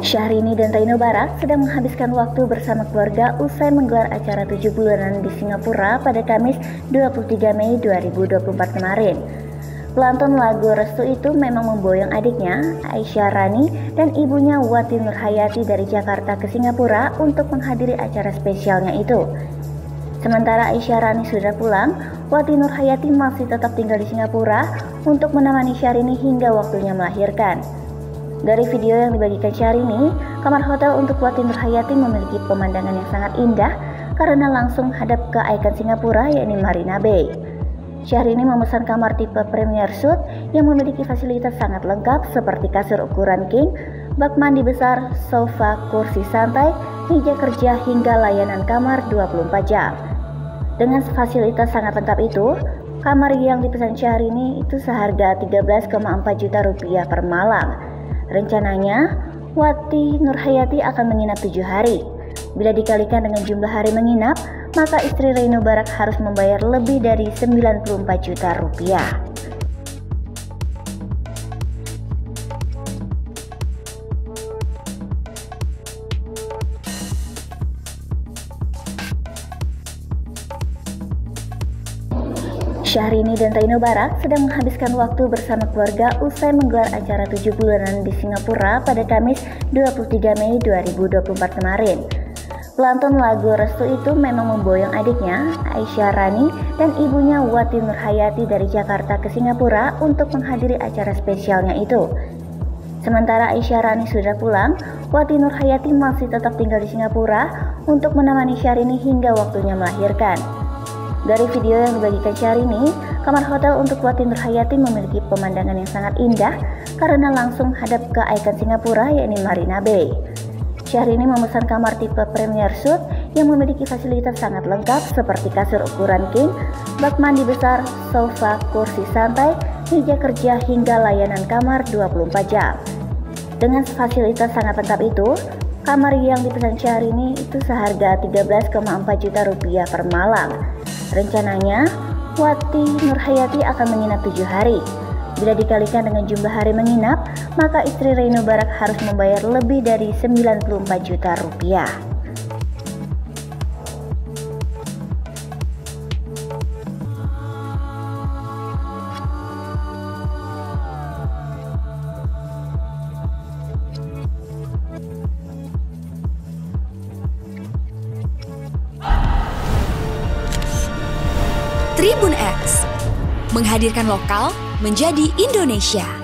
Syahrini dan Taino Barak sedang menghabiskan waktu bersama keluarga usai menggelar acara tujuh bulanan di Singapura pada Kamis 23 Mei 2024 kemarin. Pelantun lagu Restu itu memang memboyong adiknya, Aisyah Rani, dan ibunya Wati Nurhayati dari Jakarta ke Singapura untuk menghadiri acara spesialnya itu. Sementara Aisyah Rani sudah pulang, Wati Nurhayati masih tetap tinggal di Singapura untuk menemani Syahrini hingga waktunya melahirkan. Dari video yang dibagikan Syahrini, kamar hotel untuk Wati Nurhayati memiliki pemandangan yang sangat indah karena langsung hadap ke ikon Singapura yakni Marina Bay. Syahrini memesan kamar tipe Premier Suite yang memiliki fasilitas sangat lengkap seperti kasur ukuran king, bak mandi besar, sofa, kursi santai, meja kerja hingga layanan kamar 24 jam. Dengan fasilitas sangat lengkap itu, kamar yang dipesan Syahrini itu seharga 13,4 juta rupiah per malam. Rencananya, Wati Nurhayati akan menginap tujuh hari. Bila dikalikan dengan jumlah hari menginap, maka istri Reino Barak harus membayar lebih dari 94 juta rupiah. Syahrini dan Taino Barak sedang menghabiskan waktu bersama keluarga usai menggelar acara tujuh bulanan di Singapura pada Kamis 23 Mei 2024 kemarin. Pelantun lagu Restu itu memang memboyong adiknya, Aisyah Rani, dan ibunya Wati Nurhayati dari Jakarta ke Singapura untuk menghadiri acara spesialnya itu. Sementara Aisyah Rani sudah pulang, Wati Nurhayati masih tetap tinggal di Singapura untuk menemani Syahrini hingga waktunya melahirkan. Dari video yang dibagikan Syahrini, kamar hotel untuk Wati Nurhayati memiliki pemandangan yang sangat indah karena langsung hadap ke ikon Singapura yakni Marina Bay. Syahrini memesan kamar tipe Premier Suite yang memiliki fasilitas sangat lengkap seperti kasur ukuran king, bak mandi besar, sofa, kursi santai, meja kerja hingga layanan kamar 24 jam. Dengan fasilitas sangat lengkap itu, kamar yang dipesan Syahrini itu seharga 13,4 juta rupiah per malam. Rencananya, Wati Nurhayati akan menginap tujuh hari. Bila dikalikan dengan jumlah hari menginap, maka istri Reino Barak harus membayar lebih dari 94 juta rupiah. Tribun X menghadirkan lokal menjadi Indonesia.